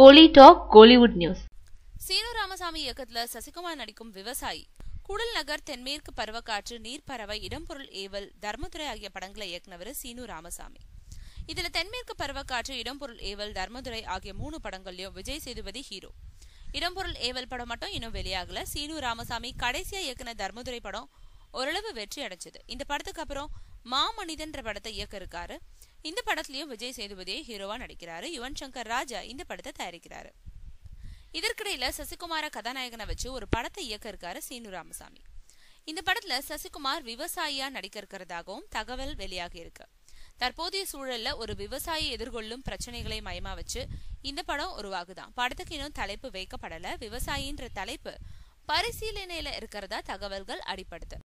Kolly talk Kollywood news. Seenu Ramasamy இயக்கத்துல சசிகுமார் நடிக்கும் விவசாயி. குடல் நகர் தென்மேற்கு பருவக்காற்று நீர்ப்பறவை இடம்பொருள் ஏவல் தர்மதுரை ஆகிய படங்களை இயக்குனவர் சீனு ராமசாமி இதுல தென்மேற்கு பருவக்காற்று இடம்பொருள் ஏவல் தர்மதுரை ஆகிய மூணு படங்கள்லயும் விஜய் சேதுபதி ஹீரோ இடம்பொருள் ஏவல் படம் மட்டும் இன்னும் வெளியாகல. சீனு ராமசாமி கடைசியா இயக்குன தர்மதுரை படம் ஓரளவு வெற்றி அடைஞ்சது. இந்த படத்துக்கு அப்புறம் மாமனிதன்ற படத்தை இயக்க இருக்காரு. இந்த படத்துலயும் விஜய் சேதுபதியை ஹீரோவா நடிக்கிறாரு. யுவன் சங்கர் ராஜா இந்த படத்தை தயாரிக்கிறாரு. இதற்கிடையில சசிகுமார கதாநாயகனை வச்சு ஒரு படத்தை இயக்க இருக்காரு சீனு ராமசாமி. இந்த படத்துல சசிகுமார் விவசாயியா நடிக்க இருக்கிறதாகவும் தகவல் வெளியாகி இருக்கு. தற்போதைய சூழல்ல ஒரு விவசாயி எதிர்கொள்ளும் பிரச்சனைகளை மையமா வச்சு இந்த படம் உருவாகுதான். படத்துக்கு இன்னும் தலைப்பு வைக்கப்படல. விவசாயின்ற தலைப்பு பரிசீலனையில இருக்கிறதா தகவல்கள் அடிப்படுது.